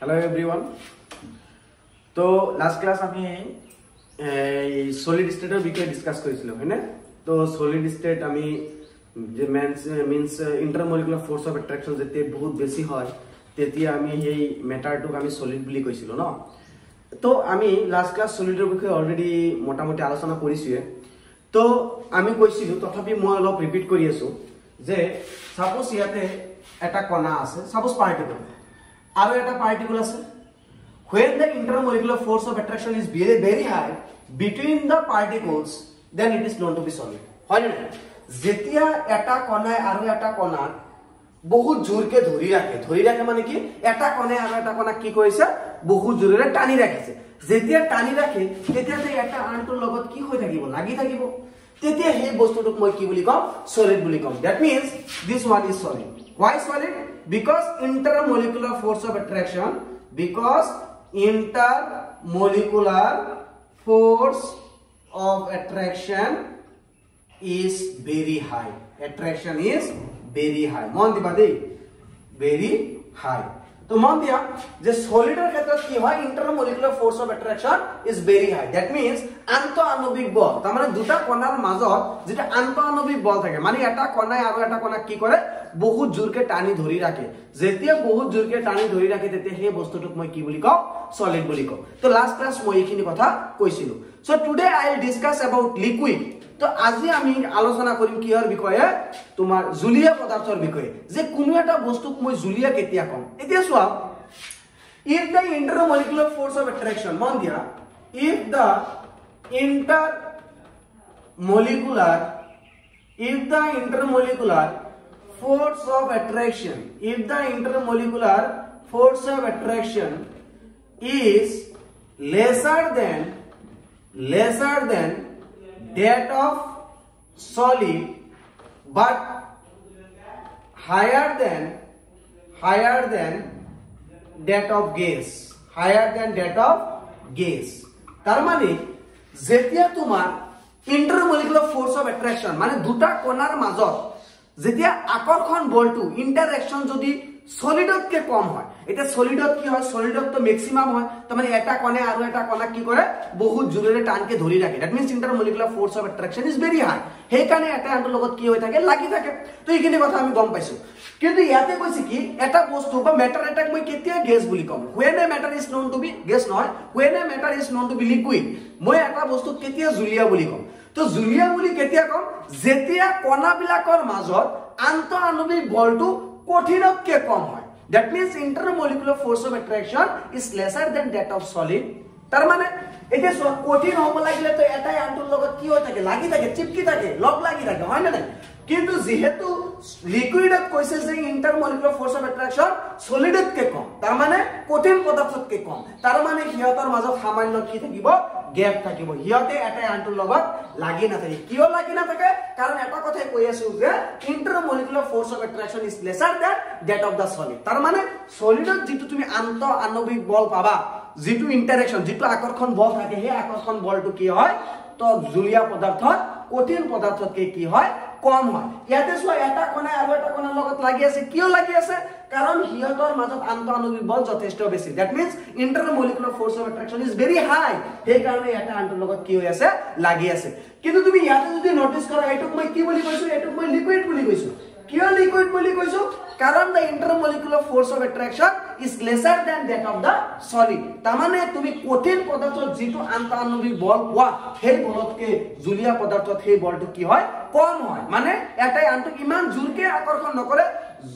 Hello everyone তো last class আমি solid ষ্টেটৰ বিষয়ে ডিছকাছ কৰিছিলোঁ হয়নে? তো চলিড ষ্টেট আমি means intermolecular force of attraction যেতিয়া বহুত বেছি হয় তেতিয়া আমি সেই মেটাৰটোক আমি চলিড বুলি কৈছিলোঁ ন? তো আমি লাষ্ট ক্লাছ চলিডৰ বিষয়ে অলৰেডি মোটামুটি আলোচনা কৰিছোঁৱে তো আমি কৈছিলোঁ তথাপি মই অলপ ৰিপিট কৰি আছোঁ যে চাপ'জ ইয়াতে এটা কণা আছে চাপ'জ পাৰ্টিকল আৰু এটা পাৰ্টিকল আছে। When the intermolecular force of attraction is very very high between the particles then it is known to be solid. হয় নে নাই যেতিয়া এটা কণাই আৰু এটা কণাক বহুত জোৰকে ধৰি ৰাখে ধৰি ৰাখে মানে কি? এটা কণাই আৰু এটা কণাক কি কৰিছে? বহুত জোৰেৰে টানি ৰাখিছে। যেতিয়া টানি ৰাখে তেতিয়া এটা আনটোৰ লগত কি হৈ থাকিব? লাগি থাকিব। তেতিয়া সেই বস্তুটোক মই কি বুলি ক'ম? চলিড বুলি ক'ম। That means this one is solid Why solid? Because intermolecular force of attraction. Because intermolecular force of attraction is very high. Attraction is very high. Mon Very high. তো মন দিয়া যে সলিডৰ ক্ষেত্ৰত কি হয় intermolecular force of attraction is very high that means আন্ত আণবিক বল তাৰ মানে দুটা কণাৰ মাজত যেটা আন্ত আণবিক বল থাকে মানে এটা কণাই আৰু এটা কণাক কি কৰে বহুত জোৰকে টানি ধৰি ৰাখে যেতিয়া বহুত জোৰকে টানি ধৰি ৰাখে তেতিয়া সেই বস্তুটোক মই কি বুলি কওঁ সলিড বুলি কওঁ তো লাষ্ট ক্লাছ মই এইখিনি কথা কৈছিলো so today I will discuss about liquid তো আজি আমি আলোচনা কৰিম কিহৰ বিষয়ে? তোমাৰ জুলীয়া পদার্থর বিষয়ে। যে কোনো এটা বস্তুক মই জুলিয়া কেতিয়া কম? এতিয়া চাও if the intermolecular force of attraction মন দিয়া if the intermolecular if the intermolecular force of attraction if the intermolecular force of attraction is lesser than lesser than that of solid but higher than higher than that of gas. Higher than that of gas. তার মানে যেতিয়া তোমার intermolecular force of attraction মানে দুটা কণাৰ মাজত যেতিয়া আকৰ্ষণ বলটো ইন্টাৰেকশন যদি সলিডতকে কম হয় এতিয়া সলিডত কি হয়? সলিডত তো ম্যাক্সিমাম হয়। তাৰ মানে এটা কণে আৰু এটা কণাক কি কৰে? বহুত জোৰেৰে টানকে ধৰি ৰাখে। That means intermolecular force of attraction is very high সেইকাৰণে এটা আনটোৰ লগত কি হৈ থাকে? লাগি থাকে। তো এইখিনি কথা আমি গম পাইছো। কিন্তু ইয়াতে কৈছে কি এটা বস্তু বা মেটাৰ এটাক মই কেতিয়া গেছ বুলি ক'ম? When a matter is known to be gas নহয় when a matter is known to be liquid মই এটা বস্তু কেতিয়া জুলীয়া বুলি ক'ম? তো জুলীয়া বুলি কেতিয়া ক'ম? যেতিয়া কণাবিলাকৰ মাজত আন্ত আণৱিক বলটো কঠিনতকে কম হয়। That means intermolecular force of attraction is lesser than that of solid তাৰ মানে এতিয়া চোৱা কঠিন হ'ব লাগিলে তো এটাই আনটোৰ লগত কি হৈ থাকে? লাগি থাকে চিপকি থাকে লগ লাগি থাকে হয় নে নাই? কিন্তু যেহেতু লিকুইডত কৈছে যে ইন্টাৰমলিকুলাৰ ফোৰ্স অফ অ্যাট্ৰাকশন সলিডতকে কম তাৰ মানে কঠিন পদাৰ্থতকে কম। তাৰ মানে সিহঁতৰ মাজত সামান্য কি থাকিব? গেপ থাকিব। সিহঁতে এটাই আনটোৰ লগত লাগি নাথাকে। কিয় লাগি নাথাকে? কাৰণ এটা কথাই কৈ আছো যে intermolecular force of attraction is lesser than that of the solid তাৰ মানে সলিডত যিটো তুমি আন্ত আণৱিক বল পাবা যিটো ইন্টাৰেকশন যিটো আকৰ্ষণ বল থাকে সেই আকৰ্ষণ বলটো কি হয়? তো জুলীয়া পদাৰ্থত কঠিন পদাৰ্থতকে কি হয়? কম হয়। ইয়াতে চোৱা এটা কণাই আৰু এটা কণাৰ লগত লাগি আছে। কিয় লাগি আছে? কাৰণ সিহঁতৰ মাজত আন্ত আণৱিক বল যথেষ্ট বেছি। That means intermolecular force of attraction is very high সেইকাৰণে এটা আনটোৰ লগত কি হৈ আছে? লাগি আছে। কিন্তু তুমি ইয়াতে যদি নটিচ কৰা এইটোক মই কি বুলি কৈছো? এইটোক মই লিকুইড বুলি কৈছো। কিয় লিকুইড বুলি কৈছো কাৰণ the intermolecular force of attraction is lesser than that of the solid তাৰমানে তুমি কঠিন পদাৰ্থত যিটো আন্ত আণৱিক বল পোৱা সেই বলতকে জুলীয়া পদাৰ্থত সেই বলটো কি হয় কম হয় মানে এটাই আনটোক ইমান জোৰকে আকৰ্ষণ নকৰে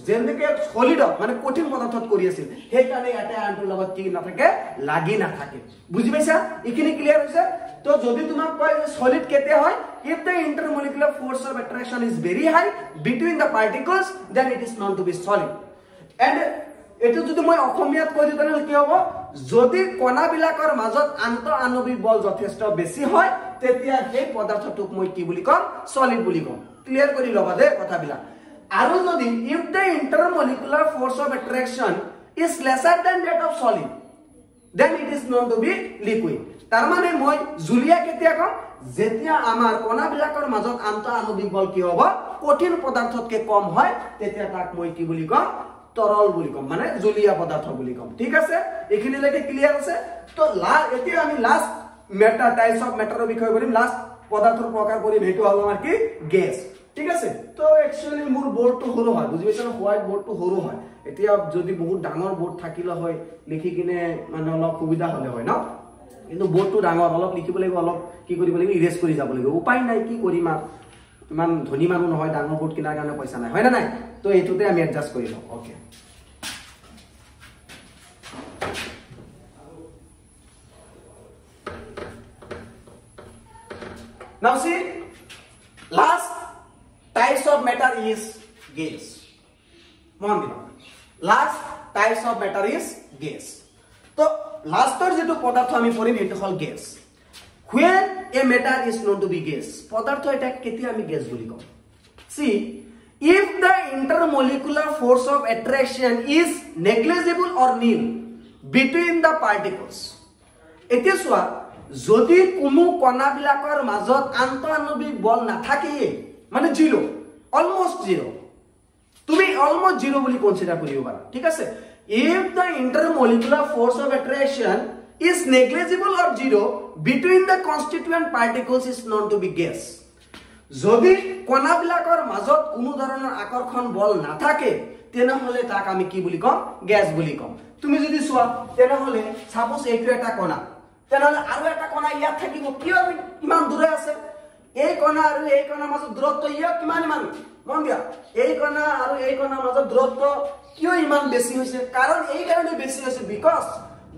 যেনেকে সলিডত মানে কঠিন পদাৰ্থত কৰি আছিল সেইকাৰণে এটাই আনটোৰ লগত কি নাথাকে লাগি নাথাকে। বুজি পাইছা? এইখিনি ক্লিয়াৰ হৈছে? তো যদি তোমাক কয় যে সলিড কেতিয়া হয় if the intermolecular force of attraction is very high between the particles then it is known to be solid. And এইটো যদি মই অসমীয়াত কৈ দিওঁ তেনেহ'লে কি হ'ব? যদি কণাবিলাকৰ মাজত আন্ত আণৱিক বল যথেষ্ট বেছি হয় তেতিয়া সেই পদাৰ্থটোক মই কি বুলি ক'ম? চলিড বুলি ক'ম। ক্লিয়াৰ কৰি ল'বা দেই কথাবিলাক। আৰু যদি if the intermolecular force of attraction is lesser than that of solid then it is known to be liquid তাৰমানে মই জুলীয়া কেতিয়া ক'ম? যেতিয়া আমাৰ কণাবিলাকৰ মাজত আন্ত আণৱিক বল কি হ'ব? কঠিন পদাৰ্থতকে কম হয় তেতিয়া তাক মই কি বুলি ক'ম? তৰল বুলি ক'ম মানে জুলীয়া পদাৰ্থ বুলি ক'ম। ঠিক আছে? এইখিনিলৈকে ক্লিয়াৰ আছে? তো এতিয়া আমি লাষ্ট মেটাৰ টাইপছ অফ মেটাৰৰ বিষয়ে কৰিম লাষ্ট পদাৰ্থৰ প্ৰকাৰ কৰিম সেইটো হ'ল আমাৰ কি? গেছ। ঠিক আছে? তো একচুৱেলি মোৰ বৰ্ডটো সৰু হয় বুজি পাইছে হোৱাইট বৰ্ডটো সৰু হয়। এতিয়া যদি বহুত ডাঙৰ বৰ্ড থাকিলে হয় লিখি কিনে মানে অলপ সুবিধা হ'লে হয় ন? কিন্তু বৰ্ডটো ডাঙৰ অলপ লিখিব লাগিব অলপ কি কৰিব লাগিব ইৰেজ কৰি যাব লাগিব। উপায় নাই কি কৰিম আৰু? ইমান ধনী মানুহ নহয় ডাঙৰ বৰ্ড কিনাৰ কাৰণে পইচা নাই হয় নে নাই? তো এইটোতে আমি এডজাষ্ট কৰি লওঁ okay Now see, last types of matter is gas. Mon Last types of matter is gas. So last time যেটো পদাৰ্থ আমি পঢ়িম সেইটো হল gas. When a matter is known to be gas, পদাৰ্থ এটা কেতিয়া আমি gas বুলি কম? See, if the intermolecular force of attraction is negligible or nil between the particles. এতিয়া চোৱা যদি কোনো কণাবিলাকৰ মাজত আন্তঃআণৱিক বল নাথাকেই মানে জিৰ' অলমষ্ট জিৰ' তুমি অলমষ্ট জিৰ' বুলি কনচিডাৰ কৰিব পাৰা। ঠিক আছে? If the intermolecular force of attraction is negligible or zero' between the constituent particles is known to be gas যদি কণাবিলাকৰ মাজত কোনো ধৰণৰ আকৰ্ষণ বল নাথাকে তেনেহ'লে তাক আমি কি বুলি ক'ম? গেছ বুলি ক'ম। তুমি যদি চোৱা তেনেহ'লে চাপ'জ এইটো এটা কণা। তেনেহ'লে আৰু এটা কণা ইয়াত থাকিব। কিয় ইমান দূৰে আছে? এই কণা আৰু এই কণাৰ মাজত দূৰত্ব ইয়াত কিমান ইমান? মন দিয়া এই আৰু এই মাজত দূৰত্ব কিয় ইমান বেছি হৈছে? কাৰণ এই কাৰণে বেছি হৈছে because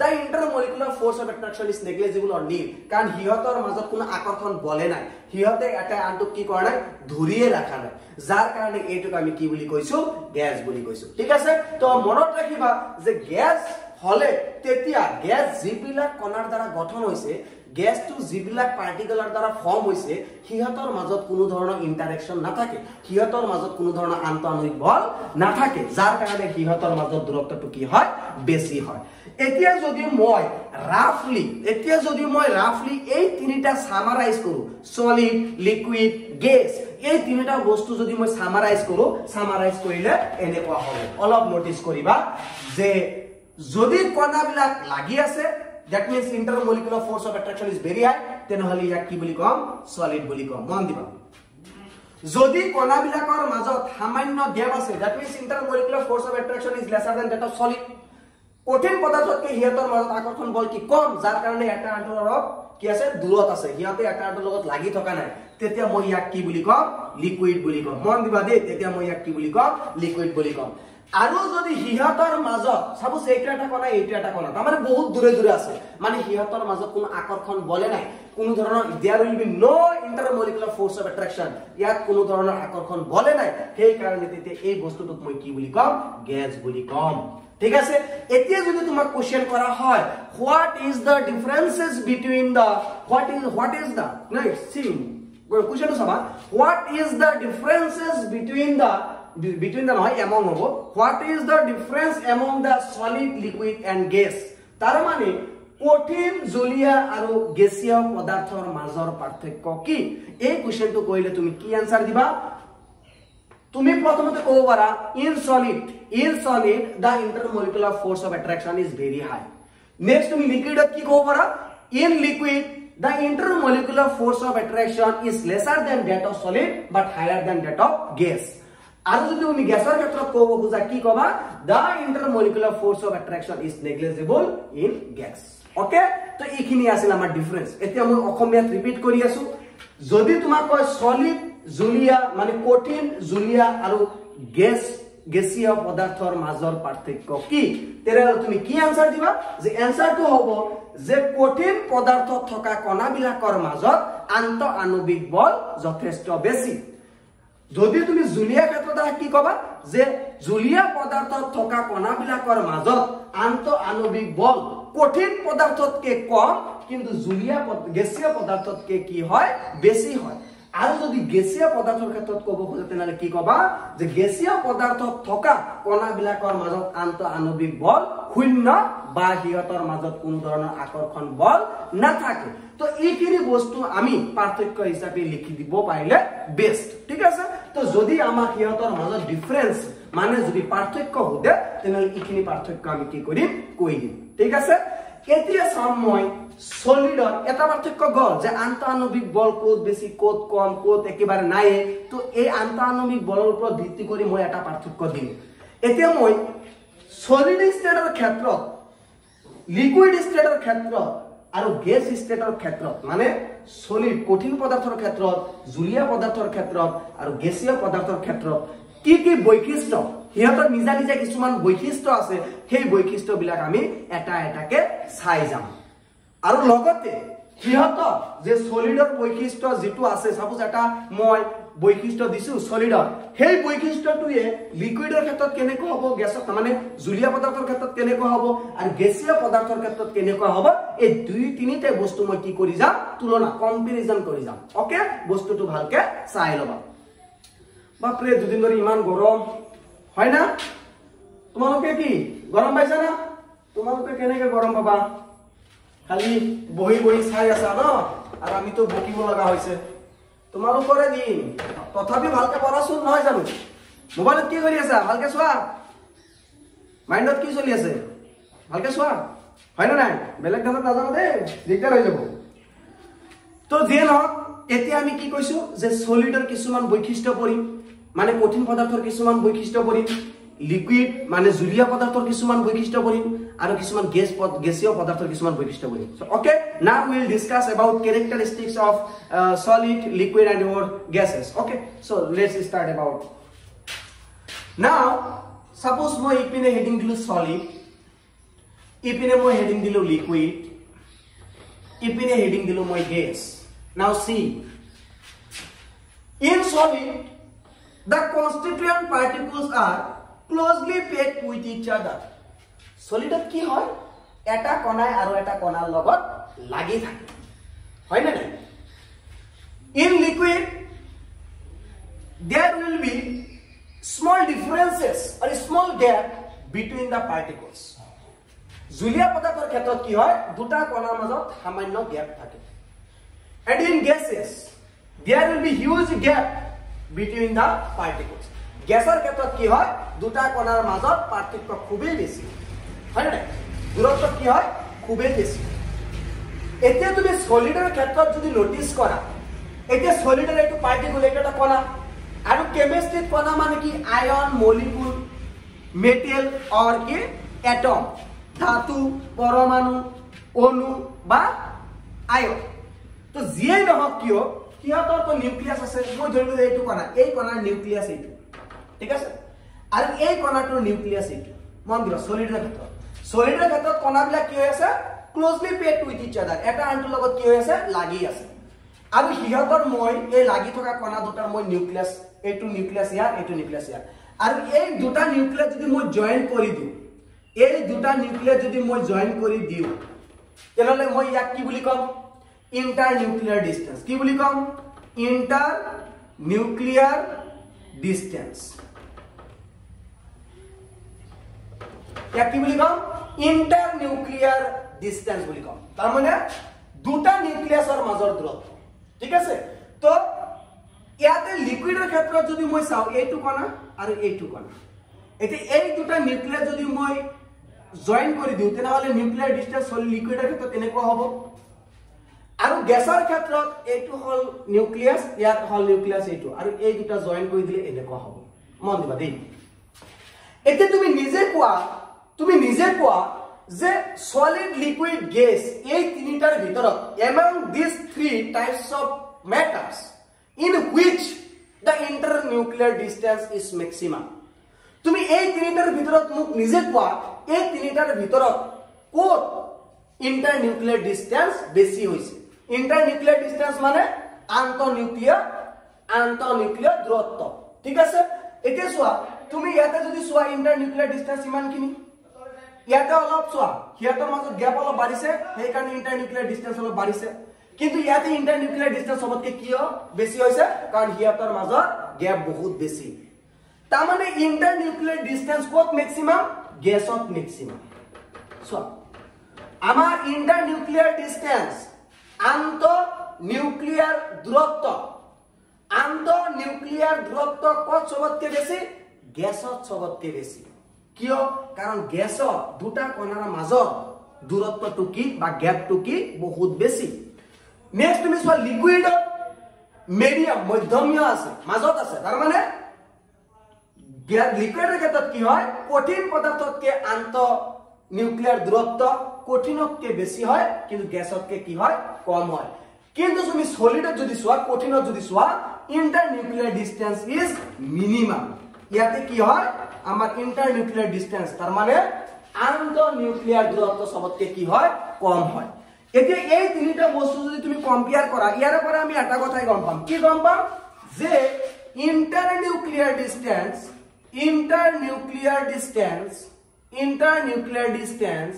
the intermolecular force of attraction is negligible or nil কাৰণ সিহঁতৰ মাজত কোনো আকৰ্ষণ বলে নাই। সিহঁতে এটা আনটোক কি কৰা নাই? ধৰিয়ে ৰখা নাই। যাৰ কাৰণে এইটোক আমি কি বুলি কৈছো? গেছ বুলি কৈছো। ঠিক আছে? তো মনত ৰাখিবা যে গেছ হলে তেতিয়া গেছ যিবিলাক কণাৰ দ্বাৰা গঠন হৈছে গেছটো যিবিলাক পাৰ্টিকলৰ দ্বাৰা ফৰ্ম হৈছে সিহঁতৰ মাজত কোনো ধৰণৰ ইণ্টাৰেকশ্যন নাথাকে। সিহঁতৰ মাজত কোনো ধৰণৰ আন্তঃআণৱিক বল নাথাকে যাৰ কাৰণে সিহঁতৰ মাজত দূৰত্বটো কি হয়? বেছি হয়। এতিয়া যদি মই ৰাফলি এতিয়া যদি মই ৰাফলি এই তিনিটা চামাৰাইজ কৰো চলিড লিকুইড গেছ এই তিনিটা বস্তু যদি মই চামাৰাইজ কৰো চামাৰাইজ কৰিলে এনেকুৱা হ'ব। অলপ নটিচ কৰিবা যে যদি কণাবিলাক লাগি আছে that means intermolecular force of attraction is very high তেনেহ'লে ইয়াক কি বুলি ক'ম চলিড বুলি ক'ম মন দিবা যদি কণাবিলাকৰ মাজত সামান্য গেপ আছে that means intermolecular force of attraction is lesser than that of solid কঠিন পদাৰ্থতকৈ সিহঁতৰ মাজত আকৰ্ষণ বল কি কম যাৰ কাৰণে এটা অলপ কি আছে দূৰত আছে সিহঁতে এটা আনটোৰ লগত লাগি থকা নাই তেতিয়া মই ইয়াক কি বুলি ক'ম লিকুইড বুলি ক'ম মন দিবা দেই তেতিয়া মই ইয়াক কি বুলি ক'ম লিকুইড বুলি ক'ম আৰু যদি সিহঁতৰ মাজত চাপোজ এইটো এটা কণা এইটো এটা কণা তাৰমানে বহুত দূৰে দূৰে আছে মানে সিহঁতৰ মাজত কোনো আকৰ্ষণ বলে নাই কোনো ধৰণৰ there will be no intermolecular force of attraction ইয়াত কোনো ধৰণৰ আকৰ্ষণ বলে নাই সেইকাৰণে তেতিয়া এই বস্তুটোক মই কি বুলি ক'ম গেছ বুলি ক'ম। ঠিক আছে? এতিয়া যদি তোমাক কোশ্চেন কৰা হয় what is the differences between the what is what is the নাই চি কোশ্চেনটো চাবা what is the differences between the between the নহয় among হ'ব what is the difference among the solid liquid and gas তাৰ মানে কঠিন জলীয়া আৰু গেছীয় পদাৰ্থৰ মাজৰ পাৰ্থক্য কি এই কুৱেশ্যনটো কৰিলে তুমি কি আনসাৰ দিবা তুমি প্ৰথমতে ক'ব পাৰা in solid in solid the intermolecular force of attraction is very high next তুমি লিকুইডত কি ক'ব পাৰা in liquid the intermolecular force of attraction is lesser than that of solid but higher than that of gas আৰু যদি তুমি গেছৰ ক্ষেত্ৰত ক'ব খোজা কি ক'বা? The intermolecular force of attraction is negligible in gas okay তো এইখিনি আছিল আমাৰ ডিফাৰেঞ্চ এতিয়া মই অসমীয়াত ৰিপিট কৰি আছো। যদি তোমাক কয় চলিড জুলীয়া মানে কঠিন জুলীয়া আৰু গেছ গেছীয় পদাৰ্থৰ মাজৰ পাৰ্থক্য কি? তেনেহ'লে তুমি কি এনচাৰ দিবা? যে এনচাৰটো হ'ব যে কঠিন পদাৰ্থত থকা কণাবিলাকৰ মাজত আন্তঃ আণৱিক বল যথেষ্ট বেছি। যদি তুমি জুলীয়া ক্ষেত্ৰত কি কবা যে জুলীয়া পদাৰ্থত থকা কণাবিলাকৰ মাজত আন্তঃ আণৱিক বল কঠিন পদাৰ্থতকে কম কিন্তু জুলীয়া গেছীয় পদাৰ্থতকে কি হয়? বেছি হয়। আৰু যদি গেছীয় পদাৰ্থৰ ক্ষেত্ৰত ক'ব খোজে তেনেহ'লে কি কবা? যে গেছীয় পদাৰ্থত থকা কণাবিলাকৰ মাজত আন্তঃ আণৱিক বল শূন্য বা সিহঁতৰ মাজত কোনো ধৰণৰ আকৰ্ষণ বল নাথাকে। তো এইখিনি বস্তু আমি পাৰ্থক্য হিচাপে লিখি দিব পাৰিলে বেষ্ট ঠিক আছে? তো যদি আমাক সিহঁতৰ মাজত ডিফাৰেঞ্চ মানে যদি পাৰ্থক্য সোধে তেনেহ'লে এইখিনি পাৰ্থক্য আমি কি কৰিম? কৈ দিম। ঠিক আছে? এতিয়া চাম মই চলিডত এটা পাৰ্থক্য গ'ল যে আন্তঃআণৱিক বল ক'ত বেছি ক'ত কম ক'ত একেবাৰে নায়ে তো এই আন্তঃআণৱিক বলৰ ওপৰত ভিত্তি কৰি মই এটা পাৰ্থক্য দিম। এতিয়া মই চলিড ষ্টেটৰ ক্ষেত্ৰত লিকুইড ষ্টেটৰ ক্ষেত্ৰত আৰু গেছ ষ্টেটৰ ক্ষেত্ৰত মানে চলিড কঠিন পদাৰ্থৰ ক্ষেত্ৰত জুলীয়া পদাৰ্থৰ ক্ষেত্ৰত আৰু গেছীয় পদাৰ্থৰ ক্ষেত্ৰত কি কি বৈশিষ্ট্য? সিহঁতৰ নিজা নিজা কিছুমান বৈশিষ্ট্য আছে। সেই বৈশিষ্ট্যবিলাক আমি এটা এটাকে চাই যাম। আৰু লগতে সিহঁতক যে চলিডৰ বৈশিষ্ট্য যিটো আছে চাপোজ এটা মই বৈশিষ্ট্য দিছো চলিডৰ সেই বৈশিষ্ট্যটোৱে লিকুইডৰ ক্ষেত্ৰত কেনেকুৱা হ'ব গেছত মানে জুলীয়া পদাৰ্থৰ ক্ষেত্ৰত কেনেকুৱা হ'ব আৰু গেছীয় পদাৰ্থৰ ক্ষেত্ৰত কেনেকুৱা হ'ব এই দুই তিনিটা বস্তু মই কি কৰি যাম তুলনা কম্পেৰিজন কৰি যাম। অকে বস্তুটো ভালকে চাই ল'বা। বাপৰে দুদিন ধৰি ইমান গৰম। হয় না? তোমালোকে কি গৰম পাইছা না তোমালোকে কেনেকে গৰম পাবা? খালি বহি বহি চাই আছা ন? আৰু আমিতো বকিব লগা হৈছে। তোমালোকৰে দিন। তথাপি ভালকে পঢ়াচোন নহয় জানো? মোবাইলত কি কৰি আছা? ভালকে চোৱা? মাইণ্ডত কি চলি আছে? ভালকে চোৱা? হয় নে নাই? বেলেগ ধানত নাজানো দেই দিগদাৰ হৈ যাব। তো যিয়ে নহওক এতিয়া আমি কি কৈছো? যে চলিডৰ কিছুমান বৈশিষ্ট্য পঢ়িম। মানে কঠিন পদাৰ্থৰ কিছুমান বৈশিষ্ট্য পঢ়িম। লিকুইড মানে জুলীয়া পদাৰ্থৰ কিছুমান বৈশিষ্ট্য পঢ়িম আৰু কিছুমান গেছ গেছীয় পদাৰ্থৰ কিছুমান বৈশিষ্ট্য পঢ়িম অকে না will discuss about characteristics of solid liquid and your gases okay so' let's start about now suppose মই ইপিনে হেডিং দিলো সলিড ইপিনে মই হেডিং দিলো লিকুইড ইপিনে হেডিং দিলো মই gas now see in solid the constituent particles are closely packed with each other সলিডত কি হয় এটা কণাই আৰু এটা কণাৰ লগত লাগি থাকে হয় নাই in liquid there will be small differences or small gap between the particles জুলীয়া পদাৰ্থৰ ক্ষেত্ৰত কি হয় দুটা কণাৰ মাজত সামান্য গেপ থাকে and in gases there will be huge gap between the particles গেছৰ ক্ষেত্ৰত কি হয়? দুটা কণাৰ মাজত পাৰ্থক্য খুবেই বেছি। হয় নে নাই? দূৰত্ব কি হয়? খুবেই বেছি। এতিয়া তুমি সলিডৰ ক্ষেত্ৰত যদি নটিচ কৰা এতিয়া সলিডৰ এইটো পাৰ্টিকুল এইটো এটা কণা আৰু কেমিষ্ট্ৰিত কণা মানে কি? আয়ন মলিকুল মেটেল অৰ কি এটম ধাতু পৰমাণু অণু বা আয়ন তো যিয়েই নহওক কিয় সিহঁতৰ তো নিউক্লিয়াছ আছে। মই ধৰিলো এইটো কণা এই কণাৰ নিউক্লিয়াছ এইটো। ঠিক আছে? আৰু এই কণাটোৰ নিউক্লিয়াছ এইটো। মন দিবা চলিডৰ ক্ষেত্ৰত। চলিডৰ ক্ষেত্ৰত কণাবিলাক কি হৈ আছে? ক্লজলি পেড উইথ ইচ আদাৰ এটা আনটোৰ লগত কি হৈ আছে? লাগি আছে। আৰু সিহঁতৰ মই এই লাগি থকা কণা দুটাৰ মই নিউক্লিয়াছ এইটো নিউক্লিয়াছ ইয়াৰ এইটো নিউক্লিয়াছ ইয়াৰ। আৰু এই দুটা নিউক্লিয়াছ যদি মই জইন কৰি দিওঁ এই দুটা নিউক্লিয়াছ যদি মই জইন কৰি দিওঁ তেনেহ'লে মই ইয়াক কি বুলি ক'ম? ইণ্টাৰ নিউক্লিয়াৰ ডিষ্টেঞ্চ কি বুলি ক'ম? Inter nuclear distance inter nuclear distance বুলি ক'ম। তাৰমানে দুটা নিউক্লিয়াছৰ মাজৰ দূৰত্ব। ঠিক আছে? তো ইয়াতে লিকুইডৰ ক্ষেত্ৰত যদি মই চাওঁ এইটো কণা আৰু এইটো কণা। এতিয়া এই দুটা নিউক্লিয়াছ যদি মই জইন কৰি দিওঁ তেনেহ'লে নিউক্লিয়াৰ ডিষ্টেঞ্চ হ'ল লিকুইডৰ ক্ষেত্ৰত এনেকুৱা হ'ব। আৰু গেছৰ ক্ষেত্ৰত এইটো হ'ল নিউক্লিয়াছ ইয়াত হ'ল নিউক্লিয়াছ এইটো। আৰু এই দুটা জইন কৰি দিলে এনেকুৱা হ'ব। মন দিবা দেই। এতিয়া তুমি নিজে কোৱা তুমি নিজে কোৱা যে সলিড লিকুইড গেছ এই তিনিটাৰ ভিতৰত among this three types of matters in which the internuclear distance is maximum তুমি এই তিনিটাৰ ভিতৰত মোক নিজে কোৱা এই তিনিটাৰ ভিতৰত ক'ত ইণ্টাৰ নিউক্লিয়াৰ ডিষ্টেঞ্চ বেছি হৈছে? ইণ্টাৰ নিউক্লিয়াৰ ডিষ্টেঞ্চ মানে আন্তঃ নিউক্লিয়াৰ দূৰত্ব। ঠিক আছে? এতিয়া চোৱা তুমি ইয়াতে যদি চোৱা ইণ্টাৰ নিউক্লিয়াৰ ডিষ্টেঞ্চ ইমানখিনি ইয়াতে অলপ চোৱা সিহঁতৰ মাজত গেপ অলপ বাঢ়িছে সেইকাৰণে ইণ্টাৰ নিউক্লিয়াৰ ডিষ্টেঞ্চ অলপ বাঢ়িছে। কিন্তু ইয়াতে ইণ্টাৰ নিউক্লিয়াৰ ডিষ্টেঞ্চ চবতকে কিয় বেছি হৈছে? কাৰণ সিহঁতৰ মাজত গেপ বহুত বেছি। তাৰমানে ইণ্টাৰ নিউক্লিয়াৰ ডিষ্টেঞ্চ ক'ত মেক্সিমাম গেছত মেক্সিমাম চোৱা আমাৰ ইণ্টাৰ নিউক্লিয়াৰ ডিষ্টেঞ্চ আন্ত নিউক্লিয়াৰ দূৰত্ব আন্ত নিউক্লিয়াৰ দূৰত্ব ক'ত চবতকে বেছি? গেছত চবতকে বেছি। কিয়? কাৰণ গেছত দুটা কণাৰ মাজত দূৰত্বটো কি বা গেপটো কি বহুত বেছি। নেক্সট তুমি চোৱা লিকুইডত মিডিয়াম মধ্যমীয় আছে মাজত আছে। তাৰমানে লিকুইডৰ ক্ষেত্ৰত কি হয়? কঠিন পদাৰ্থতকে আন্ত নিউক্লিয়াৰ দূৰত্ব কঠিনতকে বেছি হয় কিন্তু গেছতকে কি হয়? কম হয়। কিন্তু তুমি সলিডত যদি চোৱা কঠিনত যদি চোৱা inter nuclear distance is minimum ইয়াতে কি হয়? আমাৰ ইণ্টাৰ নিউক্লিয়াৰ তাৰমানে আন্ত নিউক্লিয়াৰ দূৰত্ব চবতকে কি হয়? কম হয়। এতিয়া এই তিনিটা বস্তু যদি তুমি কম্পেয়াৰ কৰা ইয়াৰে পৰা আমি এটা কথাই গম পাম। কি গম পাম? যে internuclear distance internuclear distance internuclear distance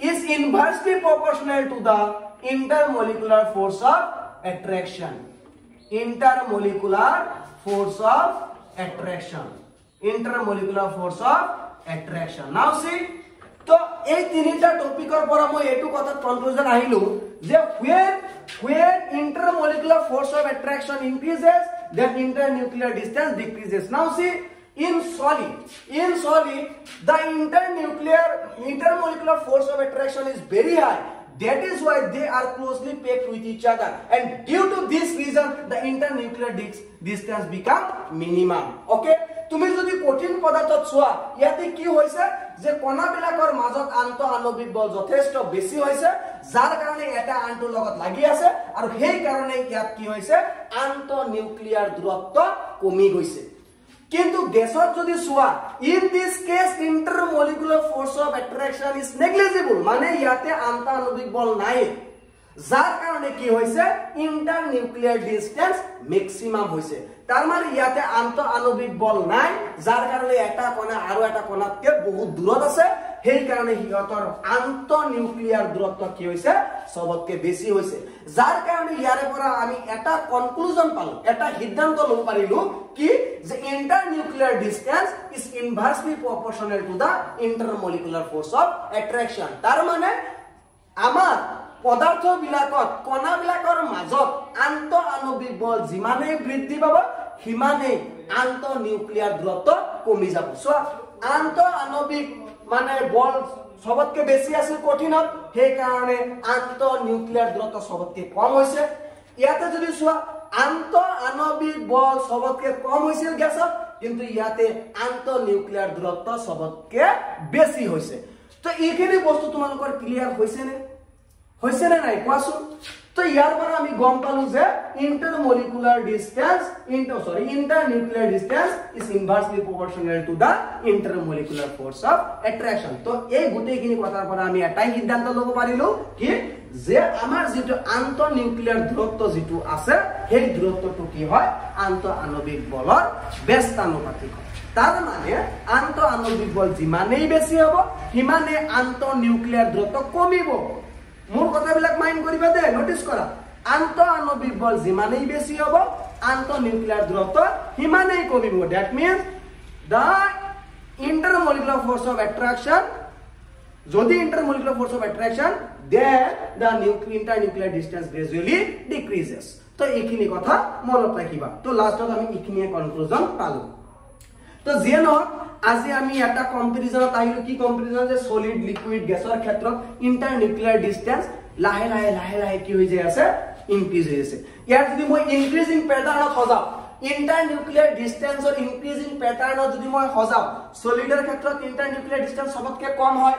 is inversely proportional to the intermolecular force of attraction. Intermolecular force of attraction intermolecular force of attraction now see তো এই তিনিটা টপিকৰ পৰা মই এইটো কথাত কনক্লুজন আহিলো যে when when intermolecular force of attraction increases then internuclear distance decreases now see in solid in solid the internuclear intermolecular force of attraction is very high that is why they are closely packed with each other and due to this reason the internuclear distance become minimum okay তুমি যদি কঠিন পদাৰ্থত চোৱা ইয়াতে কি হৈছে যে কণাবিলাকৰ মাজত আন্ত আণৱিক বল যথেষ্ট বেছি হৈছে যাৰ কাৰণে এটা আনটোৰ লগত লাগি আছে আৰু সেই কাৰণে ইয়াত কি হৈছে আন্ত নিউক্লিয়াৰ দূৰত্ব কমি গৈছে কিন্তু গেছত যদি চোৱা in this case intermolecular force of attraction is negligible মানে ইয়াতে আন্তঃ আণবিক বল নাই যাৰ কাৰণে কি হৈছে ইণ্টাৰ নিউক্লিয়াৰ ডিষ্টেন্স মেক্সিমাম হৈছে তাৰ মানে ইয়াতে আন্তঃ আণৱিক বল নাই যাৰ কাৰণে এটা কণা আৰু এটা কণাতকে বহুত দূৰত আছে সেই কাৰণে সিহঁতৰ আন্তঃ নিউক্লিয়াৰ দূৰত্ব কি হৈছে? চবতকে বেছি হৈছে। যাৰ কাৰণে ইয়াৰে পৰা আমি এটা কনক্লুজন পালো এটা সিদ্ধান্ত ল'ব পাৰিলো কি? যে internuclear distance is inversely proportional to the intermolecular force of attraction তাৰ মানে আমাৰ পদাৰ্থবিলাকত কণাবিলাকৰ মাজত আন্ত আণৱিক বল যিমানেই বৃদ্ধি পাব সিমানেই আন্ত নিউক্লিয়াৰ দূৰত্ব কমি যাব। চোৱা আন্ত আণৱিক মানে বল চবতকে বেছি আছিল কঠিনত সেইকাৰণে আন্ত নিউক্লিয়াৰ দূৰত্ব চবতকে কম হৈছে। ইয়াতে যদি চোৱা আন্ত আণৱিক বল চবতকে কম হৈছিল গেছত কিন্তু ইয়াতে আন্ত নিউক্লিয়াৰ দূৰত্ব চবতকে বেছি হৈছে। তো এইখিনি বস্তু তোমালোকৰ ক্লিয়াৰ হৈছে নে হৈছে নে নাই? কোৱাচোন। তো ইয়াৰ পৰা আমি গম পালো যে distance inter sorry internuclear distance is inversely proportional to the intermolecular force of attraction তো এই গোটেইখিনি কথাৰ পৰা আমি এটাই সিদ্ধান্ত ল'ব পাৰিলো কি যে আমাৰ যিটো আন্ত দূৰত্ব যিটো আছে সেই দূৰত্বটো কি হয়? আন্ত আণৱিক বলৰ ব্যস্তানুপাতিক হয়। তাৰ মানে আন্ত আণৱিক বল যিমানেই বেছি হ'ব সিমানেই আন্ত নিউক্লিয়াৰ দূৰত্ব কমিব। মোৰ কথাবিলাক মাইণ্ড কৰিবা দে নটিচ কৰা। আন্ত আণৱিক বল যিমানেই বেছি হ'ব আন্ত নিউক্লিয়াৰ দূৰত্ব সিমানেই কমিব। That means the intermolecular force of attraction যদি intermolecular force of attraction then the internuclear distance gradually decreases তো এইখিনি কথা মনত ৰাখিবা। তো লাষ্টত আমি এইখিনিয়ে কনক্লুজন পালো। তো নহওক আজি আমি এটা কম্পেৰিজনত আহিলো কি কম্পেৰিজন যে সলিড লিকুইড গেছৰ ক্ষেত্ৰত ইণ্টাৰ নিউক্লিয়াৰ ডিষ্টেন্স লাহে লাহে লাহে লাহে কি হৈ যায় আছে? ইনক্ৰিজ হৈ আছে। ইয়াৰ যদি মই ইনক্ৰিজিং পেটাৰ্ণত সজাওঁ ইণ্টাৰ নিউক্লিয়াৰ ডিষ্টেন্সৰ ইনক্ৰিজিং পেটাৰ্ণত যদি মই সজাওঁ সলিডৰ ক্ষেত্ৰত ইণ্টাৰ নিউক্লিয়াৰ ডিষ্টেন্স চবতকে কম হয়।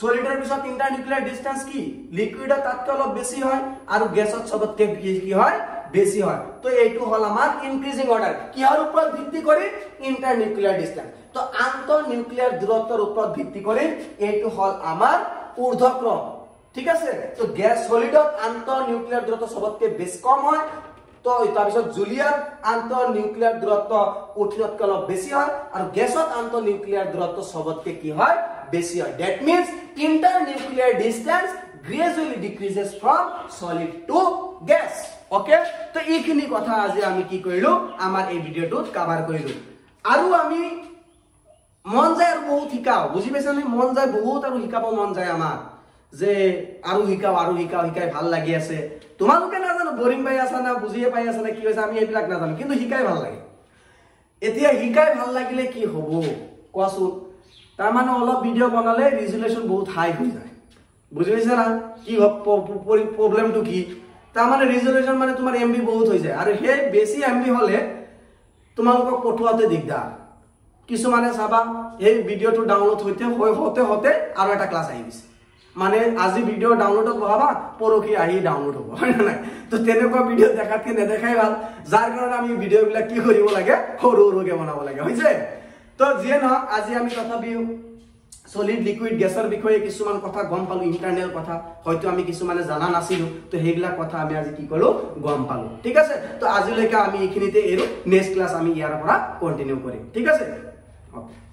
সলিডৰ পিছত ইণ্টাৰ নিউক্লিয়াৰ ডিষ্টেন্স কি লিকুইডত তাতকৈ অলপ বেছি হয় আৰু গেছত চবতকে কি হয়? বেছি হয়। তো এইটো হল আমাৰ ইনক্ৰিজিং অৰ্ডাৰ কিহৰ ওপৰত ভিত্তি কৰি? ইণ্টাৰ নিউক্লিয়াৰ ডিষ্টেন্স তো আন্তঃ নিউক্লিয়াৰ দূৰত্বৰ ওপৰত ভিত্তি কৰি এইটো হল আমাৰ ঊৰ্ধ্বক্ৰম। ঠিক আছে? তো গেছ সলিডত আন্তঃ নিউক্লিয়াৰ দূৰত্ব চবতকে বেছি কম হয়। তো তাৰপিছত জুলিয়াত আন্তঃ নিউক্লিয়াৰ দূৰত্ব কঠিনতকৈ অলপ বেছি হয়। আৰু গেছত আন্তঃ নিউক্লিয়াৰ দূৰত্ব চবতকে কি হয়? বেছি হয়। That means internuclear distance decreases from solid to gas okay তো এইখিনি কথা আজি আমি কি কৰিলো? আমাৰ এই ভিডিঅ'টোত কাভাৰ কৰিলো। আৰু আমি মন যায় আৰু বহুত শিকাও। বুজি পাইছানে? মন যায় বহুত আৰু শিকাব মন যায় আমাৰ। যে আৰু শিকাও আৰু শিকাও শিকাই ভাল লাগি আছে। তোমালোকে নাজানো বৰিং পাই আছা না বুজিয়ে পাই আছা না কি হৈছে আমি এইবিলাক নাজানো কিন্তু শিকাই ভাল লাগে। এতিয়া শিকাই ভাল লাগিলে কি হ'ব? কোৱাচোন। তাৰমানে অলপ ভিডিঅ' বনালে ৰিজুলেশ্যন বহুত হাই হৈ যায়। বুজি পাইছা না? কি প্ৰব্লেমটো কি? তাৰমানে ৰিজুলেশ্যন মানে তোমাৰ এম বি বহুত হৈ যায় আৰু সেই বেছি এম বি হ'লে তোমালোকক পঠোৱাতে দিগদাৰ। কিছুমানে চাবা সেই ভিডিঅ'টো ডাউনলোড হইতে হওঁতে হওঁতে আৰু এটা ক্লাছ আহি গৈছে। মানে আজি ভিডিঅ' ডাউনলোডত বহাবা পৰহি আহি ডাউনলোড হ'ব হয় নে নাই? তো তেনেকুৱা ভিডিঅ' দেখাতকে নেদেখাই ভাল। যাৰ কাৰণে আমি ভিডিঅ'বিলাক কি কৰিব লাগে সৰু সৰুকে বনাব লাগে হৈছে? তো যিয়ে নহওক আজি আমি তথাপিও চলিড লিকুইড গেছৰ বিষয়ে কিছুমান কথা গম পালো ইণ্টাৰনেল কথা। হয়তো আমি কিছুমানে জানা নাছিলো তো সেইবিলাক কথা আমি আজি কি কৰো গম পালো। ঠিক আছে? তো আজিলৈকে আমি এইখিনিতে এৰো। নেক্সট ক্লাছ আমি ইয়াৰ পৰা কণ্টিনিউ কৰিম। ঠিক আছে? অ'কে